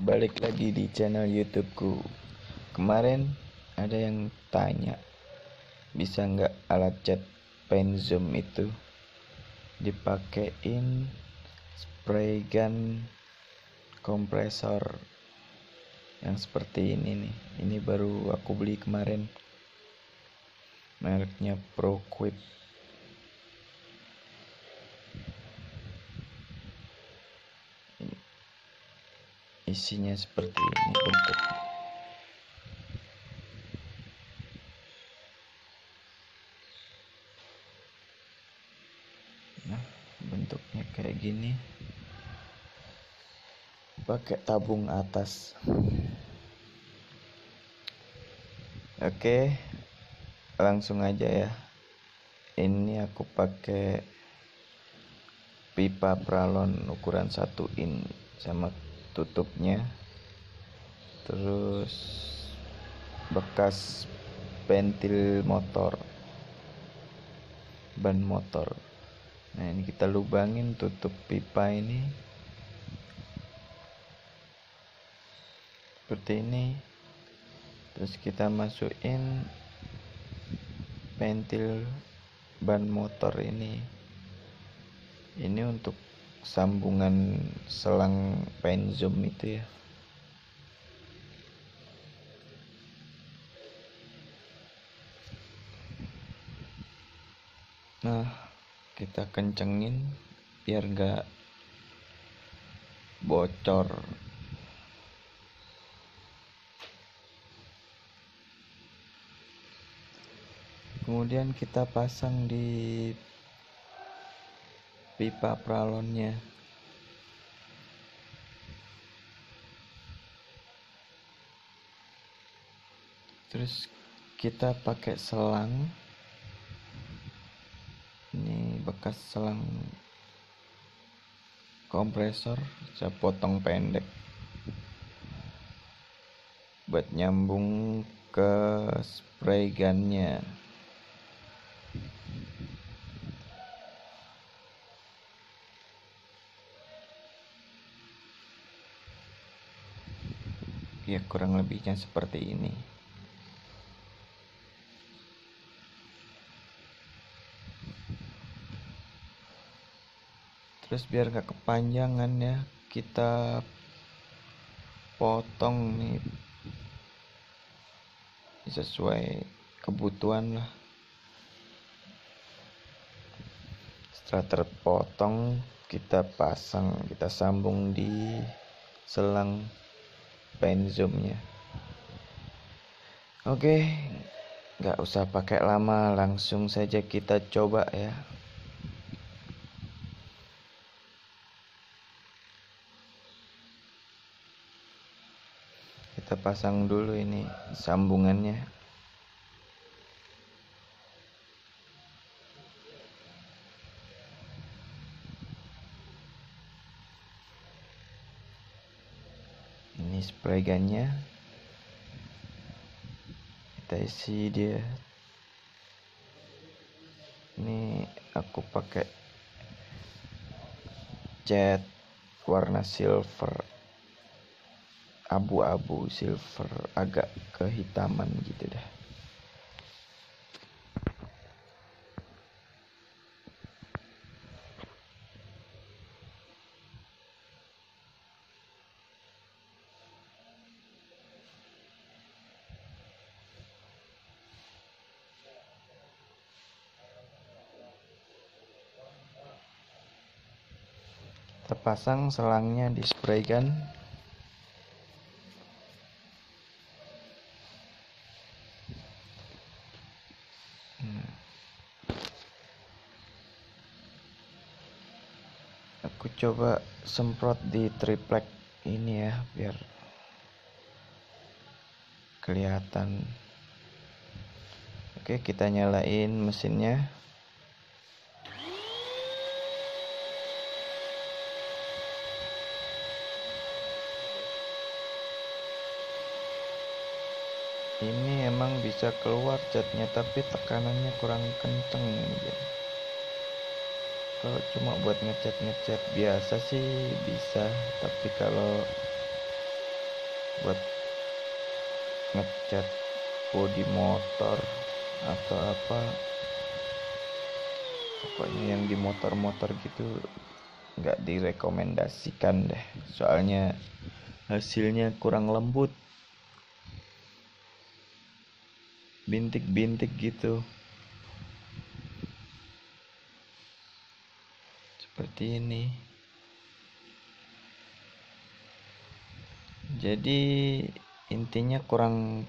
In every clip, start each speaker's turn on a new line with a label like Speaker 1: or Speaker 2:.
Speaker 1: balik lagi di channel YouTubeku. Kemarin ada yang tanya, bisa nggak alat cat pen zoom itu dipakein spray gun kompresor yang seperti ini nih. Ini baru aku beli kemarin. Mereknya ProQuip. Isinya seperti ini bentuknya. Nah bentuknya kayak gini. Pakai tabung atas. Oke langsung aja ya. Ini aku pakai pipa pralon ukuran 1 in sama tutupnya. Terus bekas pentil motor ban motor. Nah ini kita lubangin tutup pipa ini. Seperti ini. Terus kita masukin pentil ban motor ini. Ini untuk sambungan selang pen zoom itu ya. Nah kita kencengin biar gak bocor. Kemudian kita pasang di pipa pralonnya. Terus kita pakai selang. Ini bekas selang kompresor saya potong pendek. Buat nyambung ke spray gunnya ya kurang lebihnya seperti ini. Terus biar gak kepanjangan ya kita potong nih. Sesuai kebutuhan lah. Setelah terpotong kita pasang kita sambung di selang pen zoomnya. Oke nggak usah pakai lama langsung saja kita coba ya. Kita pasang dulu ini sambungannya ini spray gunnya kita isi dia. Ini aku pakai cat warna silver. Abu-abu silver agak kehitaman gitu dah kita pasang selangnya di spray gun aku coba semprot di triplek ini ya biar kelihatan. Oke kita nyalain mesinnya ini emang bisa keluar catnya tapi tekanannya kurang kenceng gitu. kalau cuma buat ngecat ngecat biasa sih bisa tapi kalau buat ngecat bodi motor atau apa pokoknya yang di motor-motor gitu nggak direkomendasikan deh soalnya hasilnya kurang lembut bintik-bintik gitu. Seperti ini. Jadi intinya kurang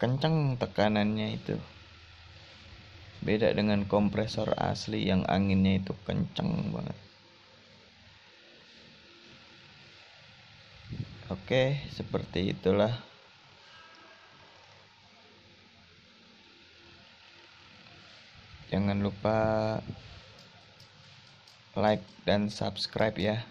Speaker 1: kencang tekanannya itu. Beda dengan kompresor asli yang anginnya itu kencang banget. Oke seperti itulah lupa like dan subscribe ya